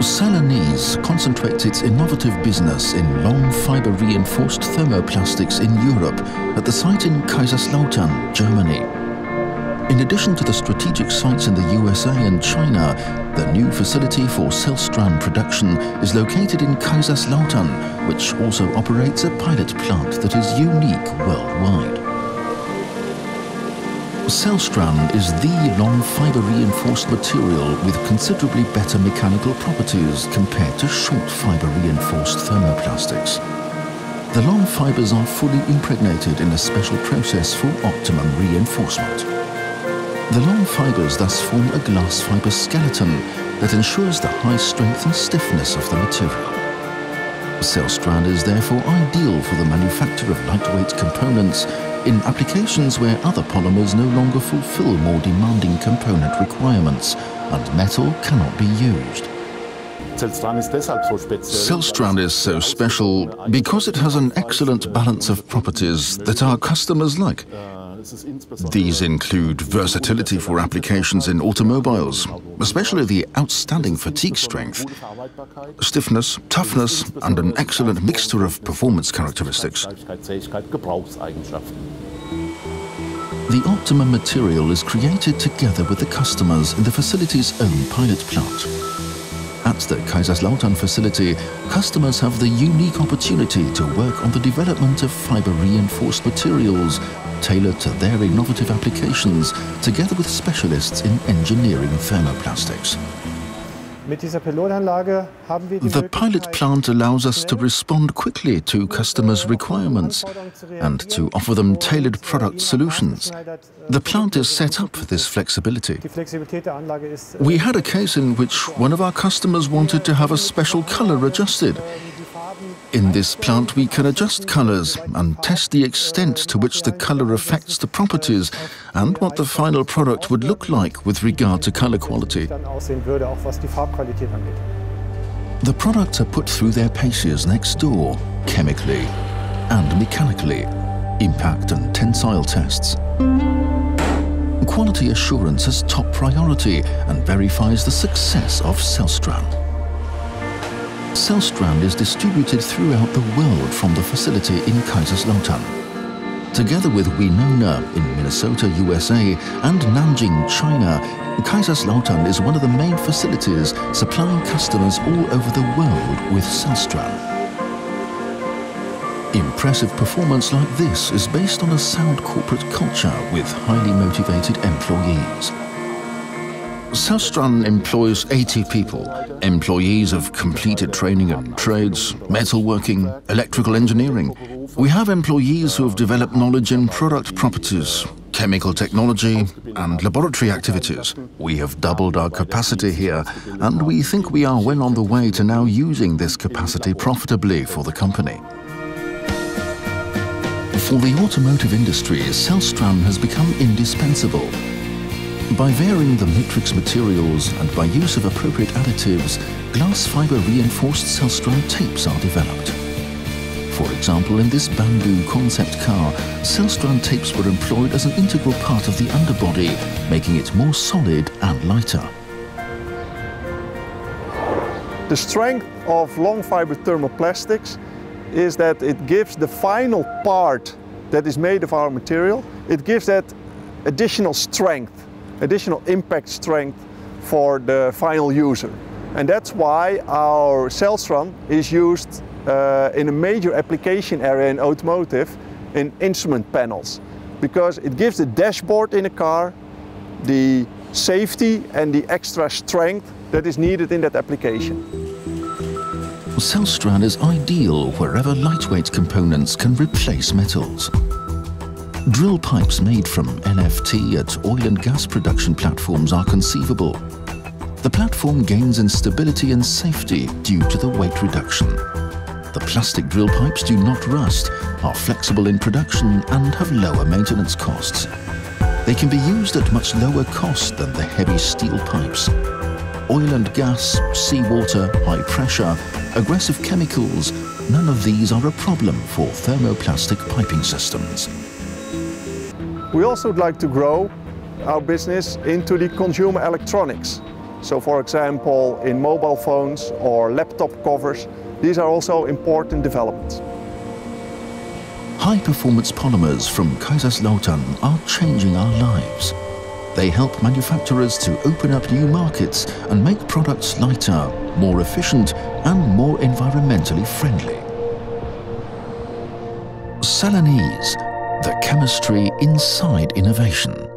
Celanese concentrates its innovative business in long fiber reinforced thermoplastics in Europe at the site in Kaiserslautern, Germany. In addition to the strategic sites in the USA and China, the new facility for Celstran production is located in Kaiserslautern, which also operates a pilot plant that is unique worldwide. Celstran is the long fiber reinforced material with considerably better mechanical properties compared to short fiber reinforced thermoplastics. The long fibers are fully impregnated in a special process for optimum reinforcement. The long fibers thus form a glass fiber skeleton that ensures the high strength and stiffness of the material. Celstran is therefore ideal for the manufacture of lightweight components in applications where other polymers no longer fulfill more demanding component requirements and metal cannot be used. Celstran is so special because it has an excellent balance of properties that our customers like. These include versatility for applications in automobiles, especially the outstanding fatigue strength, stiffness, toughness, and an excellent mixture of performance characteristics. The optimum material is created together with the customers in the facility's own pilot plant. At the Kaiserslautern facility, customers have the unique opportunity to work on the development of fiber-reinforced materials tailored to their innovative applications, together with specialists in engineering thermoplastics. The pilot plant allows us to respond quickly to customers' requirements and to offer them tailored product solutions. The plant is set up for this flexibility. We had a case in which one of our customers wanted to have a special color adjusted. In this plant we can adjust colors and test the extent to which the color affects the properties and what the final product would look like with regard to color quality. The products are put through their paces next door, chemically and mechanically, impact and tensile tests. Quality assurance has top priority and verifies the success of Celstran. Celstran is distributed throughout the world from the facility in Kaiserslautern. Together with Winona in Minnesota, USA and Nanjing, China, Kaiserslautern is one of the main facilities supplying customers all over the world with Celstran. Impressive performance like this is based on a sound corporate culture with highly motivated employees. Celstran employs 80 people, employees of completed training in trades, metalworking, electrical engineering. We have employees who have developed knowledge in product properties, chemical technology and laboratory activities. We have doubled our capacity here and we think we are well on the way to now using this capacity profitably for the company. For the automotive industry, Celstran has become indispensable by varying the matrix materials and by use of appropriate additives, glass fiber reinforced Celstran tapes are developed. For example, in this bamboo concept car, Celstran tapes were employed as an integral part of the underbody, making it more solid and lighter. The strength of long fiber thermoplastics is that it gives the final part that is made of our material, it gives that additional strength additional impact strength for the final user. And that's why our Celstran is used uh, in a major application area in automotive in instrument panels because it gives the dashboard in a car the safety and the extra strength that is needed in that application. Celstran is ideal wherever lightweight components can replace metals. Drill pipes made from NFT at oil and gas production platforms are conceivable. The platform gains in stability and safety due to the weight reduction. The plastic drill pipes do not rust, are flexible in production and have lower maintenance costs. They can be used at much lower cost than the heavy steel pipes. Oil and gas, seawater, high pressure, aggressive chemicals, none of these are a problem for thermoplastic piping systems. We also would like to grow our business into the consumer electronics. So for example, in mobile phones or laptop covers, these are also important developments. High-performance polymers from Kaiserslautern are changing our lives. They help manufacturers to open up new markets and make products lighter, more efficient and more environmentally friendly. Celanese, the chemistry inside innovation.